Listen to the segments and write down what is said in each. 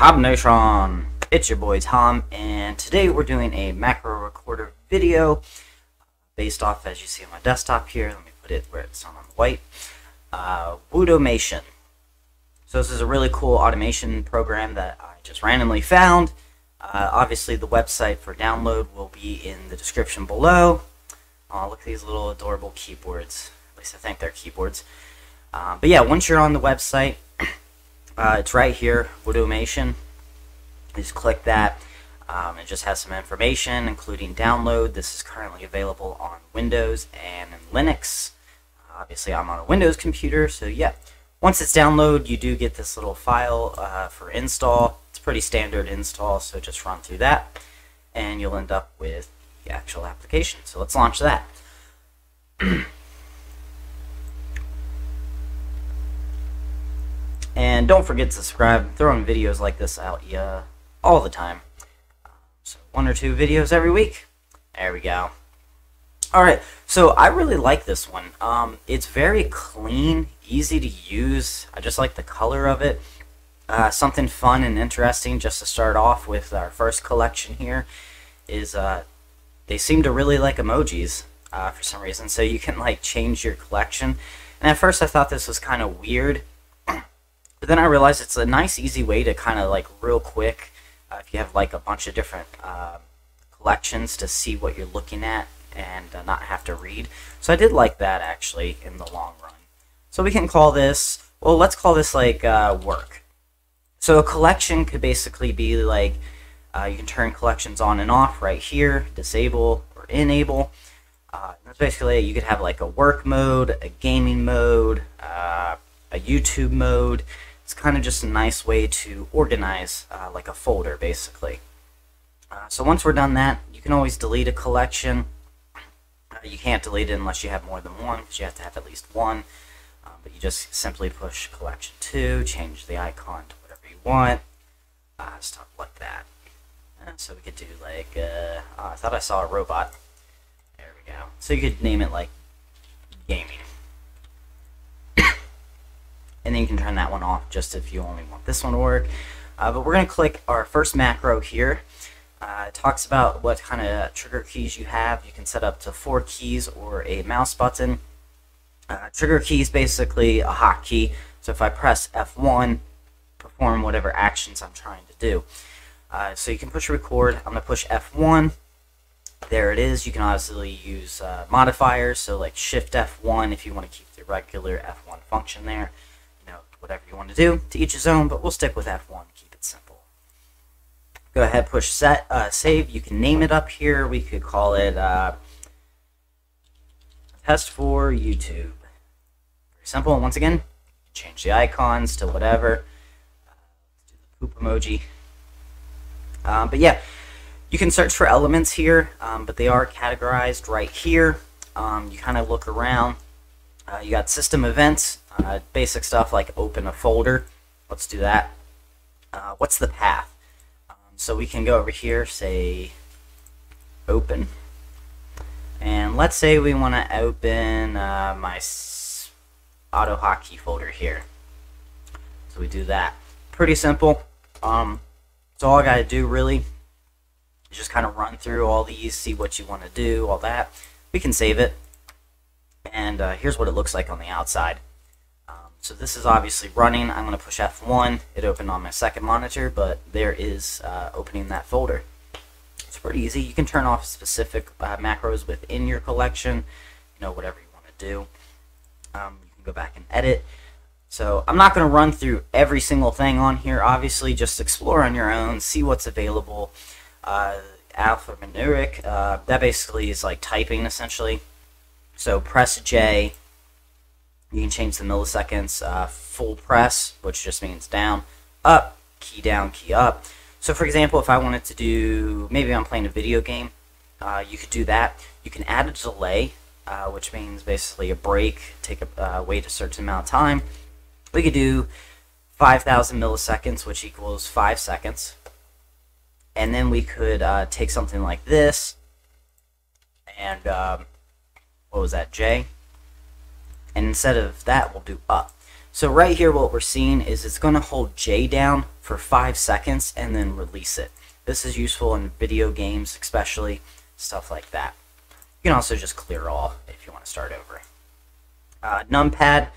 Tab Nation! It's your boy Tom, and today we're doing a macro recorder video based off, as you see on my desktop here. Let me put it where it's on the white. Uh, Wootomation. So this is a really cool automation program that I just randomly found. Uh, obviously, the website for download will be in the description below. Oh, look at these little adorable keyboards. At least I think they're keyboards. Uh, but yeah, once you're on the website, uh, it's right here, Wootomation. Just click that. Um, it just has some information, including download. This is currently available on Windows and Linux. Obviously, I'm on a Windows computer, so yeah. Once it's downloaded, you do get this little file uh, for install. It's pretty standard install, so just run through that, and you'll end up with the actual application. So let's launch that. and don't forget to subscribe. Throwing videos like this out yeah, all the time. So one or two videos every week. There we go. Alright, so I really like this one. Um, it's very clean, easy to use. I just like the color of it. Uh, something fun and interesting just to start off with our first collection here is uh, they seem to really like emojis uh, for some reason. So you can like change your collection. And at first I thought this was kind of weird. But then I realized it's a nice, easy way to kind of like real quick, uh, if you have like a bunch of different uh, collections to see what you're looking at and uh, not have to read. So I did like that actually in the long run. So we can call this, well, let's call this like uh, work. So a collection could basically be like, uh, you can turn collections on and off right here, disable or enable. Uh, that's basically you could have like a work mode, a gaming mode, uh, a YouTube mode. It's kind of just a nice way to organize uh, like a folder basically. Uh, so once we're done that, you can always delete a collection. Uh, you can't delete it unless you have more than one, because you have to have at least one. Uh, but you just simply push collection 2, change the icon to whatever you want. Uh, stuff like that. Uh, so we could do like, oh, I thought I saw a robot. There we go. So you could name it like gaming. And then you can turn that one off just if you only want this one to work. Uh, but we're going to click our first macro here. Uh, it talks about what kind of trigger keys you have. You can set up to four keys or a mouse button. Uh, trigger key is basically a hotkey. So if I press F1, perform whatever actions I'm trying to do. Uh, so you can push record. I'm going to push F1. There it is. You can obviously use uh, modifiers, so like Shift F1 if you want to keep the regular F1 function there. Whatever you want to do, to each his own, but we'll stick with F1, keep it simple. Go ahead, push set, uh, save. You can name it up here. We could call it uh, test for YouTube. Very simple. And once again, change the icons to whatever. Uh, do the poop emoji. Um, but yeah, you can search for elements here, um, but they are categorized right here. Um, you kind of look around. Uh, you got system events, uh, basic stuff like open a folder. Let's do that. Uh, what's the path? Um, so we can go over here, say open. And let's say we want to open uh, my auto hotkey folder here. So we do that. Pretty simple. Um, so all I got to do really just kind of run through all these, see what you want to do, all that. We can save it. And uh, here's what it looks like on the outside. So this is obviously running. I'm going to push F1. It opened on my second monitor, but there is uh, opening that folder. It's pretty easy. You can turn off specific uh, macros within your collection, you know, whatever you want to do. Um, you can go back and edit. So I'm not going to run through every single thing on here, obviously. Just explore on your own, see what's available. Uh, alphanumeric, uh, that basically is like typing, essentially. So press J. You can change the milliseconds. Uh, full press, which just means down, up, key down, key up. So for example, if I wanted to do, maybe I'm playing a video game, uh, you could do that. You can add a delay, uh, which means basically a break, take a uh, wait a certain amount of time. We could do 5,000 milliseconds, which equals 5 seconds. And then we could uh, take something like this, and um, what was that, J? And instead of that, we'll do up. So right here what we're seeing is it's going to hold J down for 5 seconds and then release it. This is useful in video games especially, stuff like that. You can also just clear all if you want to start over. Uh, numpad,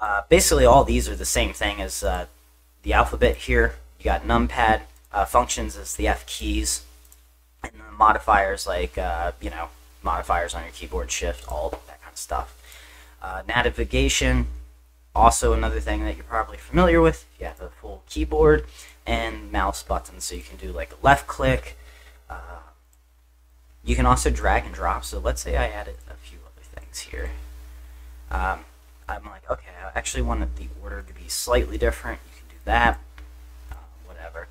uh, basically all these are the same thing as uh, the alphabet here. You got numpad, uh, functions as the F keys, and modifiers like, uh, you know, modifiers on your keyboard, shift, alt, that kind of stuff. Uh, navigation, also another thing that you're probably familiar with. if You have a full keyboard and mouse buttons, so you can do like a left click. Uh, you can also drag and drop. So let's say I added a few other things here. Um, I'm like, okay, I actually wanted the order to be slightly different. You can do that, uh, whatever.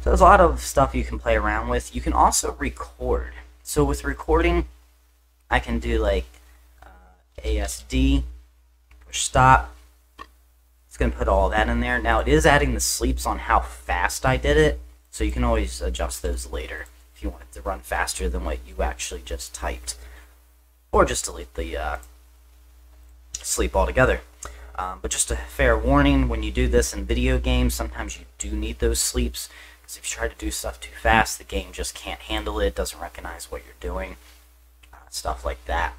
So there's a lot of stuff you can play around with. You can also record. So with recording, I can do like ASD, push stop. It's going to put all that in there. Now it is adding the sleeps on how fast I did it, so you can always adjust those later if you want it to run faster than what you actually just typed. Or just delete the uh, sleep altogether. Um, but just a fair warning, when you do this in video games, sometimes you do need those sleeps. Because if you try to do stuff too fast, the game just can't handle it, doesn't recognize what you're doing, uh, stuff like that.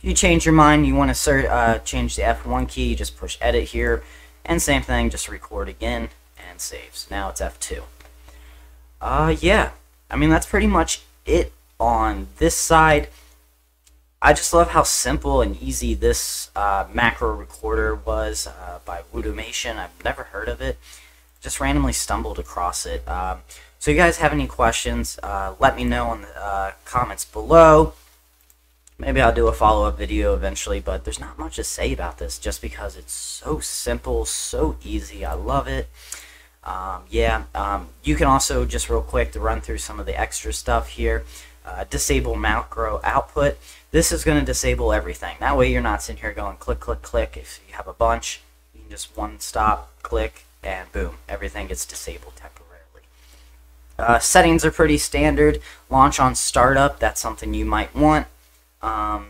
You change your mind, you want to uh, change the F1 key, you just push edit here, and same thing, just record again, and saves. Now it's F2. Uh, yeah, I mean, that's pretty much it on this side. I just love how simple and easy this uh, macro recorder was uh, by Wootomation. I've never heard of it. Just randomly stumbled across it. Um, so you guys have any questions, uh, let me know in the uh, comments below. Maybe I'll do a follow-up video eventually, but there's not much to say about this just because it's so simple, so easy. I love it. Um, yeah, um, you can also, just real quick, to run through some of the extra stuff here, uh, disable macro output. This is going to disable everything. That way you're not sitting here going click, click, click. If you have a bunch, you can just one stop, click, and boom, everything gets disabled temporarily. Uh, settings are pretty standard. Launch on startup, that's something you might want. Um,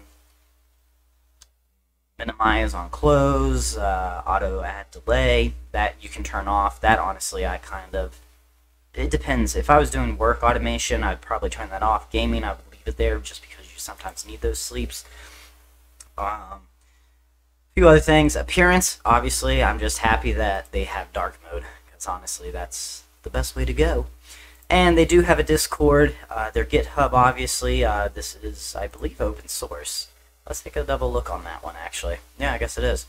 minimize on close, uh, auto add delay, that you can turn off. That honestly, I kind of, it depends. If I was doing work automation, I'd probably turn that off. Gaming, I would leave it there just because you sometimes need those sleeps. Um, few other things. Appearance, obviously, I'm just happy that they have dark mode because honestly, that's the best way to go. And they do have a Discord. Uh, their GitHub, obviously. Uh, this is, I believe, open source. Let's take a double look on that one, actually. Yeah, I guess it is.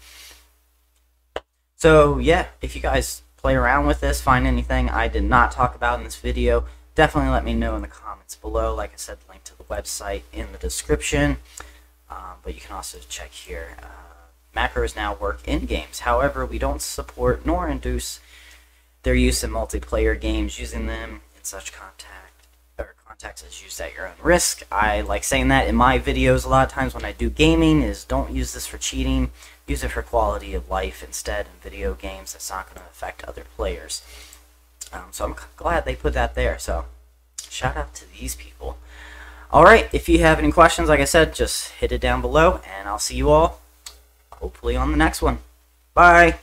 So, yeah, if you guys play around with this, find anything I did not talk about in this video, definitely let me know in the comments below. Like I said, link to the website in the description. Um, but you can also check here. Uh, macros now work in games. However, we don't support nor induce their use in multiplayer games. Using them such contact or contacts is used at your own risk. I like saying that in my videos a lot of times when I do gaming is don't use this for cheating. Use it for quality of life instead in video games. That's not going to affect other players. Um, so I'm glad they put that there. So shout out to these people. Alright, if you have any questions, like I said, just hit it down below, and I'll see you all hopefully on the next one. Bye!